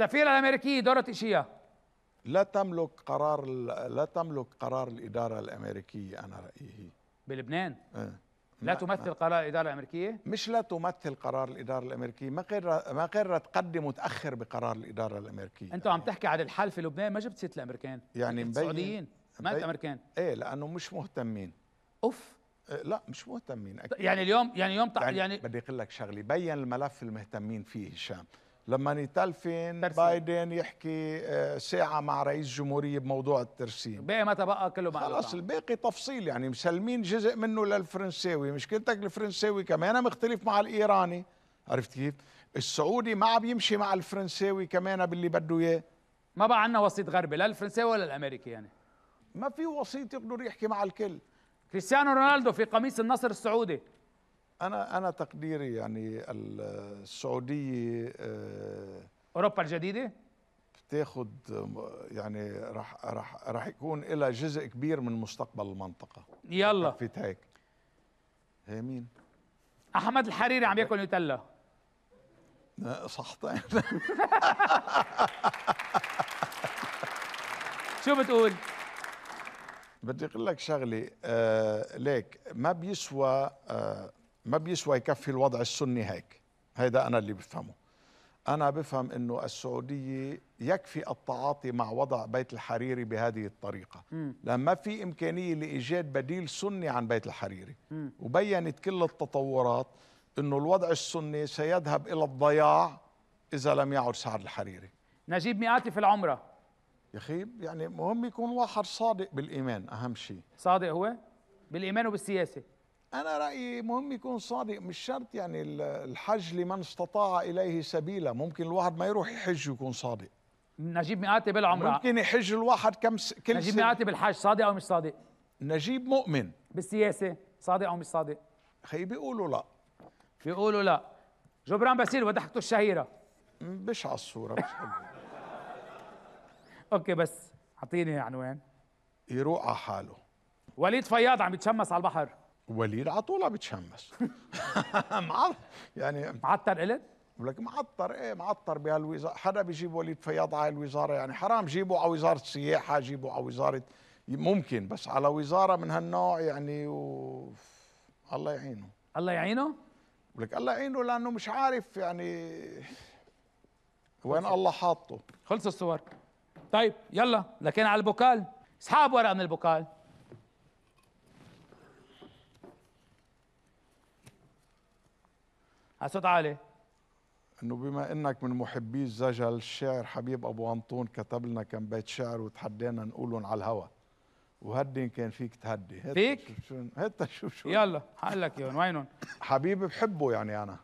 السفيره الامريكيه دوروثي شيا لا تملك قرار لا تملك قرار الإدارة الأمريكية أنا رأيي. بلبنان؟ أه. لا تمثل قرار الإدارة الأمريكية؟ مش لا تمثل قرار الإدارة الأمريكية. ما غير ما غير تقدم وتأخر بقرار الإدارة الأمريكية. انت عم تحكي عن الحل في لبنان ما جبت سيره الامريكان يعني مبين السعوديين ما أنت أمريكان. إيه لأنه مش مهتمين. أوف. إيه لا مش مهتمين أكيد. يعني اليوم يعني يوم يعني, يعني بدي أقول لك شغلة بين الملف المهتمين فيه هشام. لما يتلفن ترسيم. بايدن يحكي آه، ساعة مع رئيس جمهورية بموضوع الترسيم. باقي ما تبقى كله مع خلص القطع. الباقي تفصيل يعني مسلمين جزء منه للفرنساوي. مشكلتك الفرنساوي كمان مختلف مع الإيراني. عرفت كيف؟ السعودي ما عم يمشي مع الفرنساوي كمان باللي بده إياه. ما بقى عندنا وسيط غربي لا الفرنساوي ولا الأمريكي يعني. ما في وسيط يقدر يحكي مع الكل. كريستيانو رونالدو في قميص النصر السعودي. أنا أنا تقديري يعني السعودية آه، أوروبا الجديدة؟ بتاخد يعني راح راح راح يكون لها جزء كبير من مستقبل المنطقة. يلا. كفيت هيك. هي مين؟ أحمد الحريري عم ياكل نوتيلا. صحتين شو بتقول؟ بدي أقول لك شغلة آه ليك ما بيسوى آه ما بيسوى يكفي الوضع السني هيك. هيدا أنا اللي بفهمه. أنا بفهم إنه السعودية يكفي التعاطي مع وضع بيت الحريري بهذه الطريقة. لأن ما في إمكانية لإيجاد بديل سني عن بيت الحريري. وبينت كل التطورات إنه الوضع السني سيذهب إلى الضياع إذا لم يعد سعد الحريري. نجيب مئاتي في العمرة. يا أخي يعني مهم يكون واحد صادق بالإيمان أهم شيء. صادق هو؟ بالإيمان وبالسياسة. أنا رأيي مهم يكون صادق مش شرط يعني ال- الحج لمن استطاع إليه سبيلا. ممكن الواحد ما يروح يحج ويكون صادق. نجيب مئاتي بالعمرة. ممكن يحج الواحد كم س... كل نجيب مئاتي بالحج صادق أو مش صادق؟ نجيب مؤمن. بالسياسة صادق أو مش صادق؟ خي بيقولوا لا. بيقولوا لا. جبران باسيل وضحكته الشهيرة. مش على الصورة مش. okay بس اعطيني عنوان. يروق على حاله. وليد فياض عم يتشمس على البحر. وليد على طول بتشمس يعني معطر قلت لك معطر إيه معطر بهالوزاره حدا بيجيب وليد فياض على الوزارة يعني حرام جيبوا على وزارة السياحة جيبوا على وزاره ممكن بس على وزارة من هالنوع يعني و... الله يعينه. الله يعينه؟ لك الله يعينه لأنه مش عارف يعني وين الله حاطه. خلص الصور. طيب يلا لكن على البوكال. اسحاب ورقة من البوكال. على صوت عالي. إنه بما إنك من محبي الزجل الشاعر حبيب أبو أنطون كتب لنا كم بيت شعر وتحدينا نقولهم على الهوا. وهدي كان فيك تهدي. هات فيك؟ هات شوف شو. يلا هقول لك اياهم وينهم؟ حبيب بحبه يعني أنا.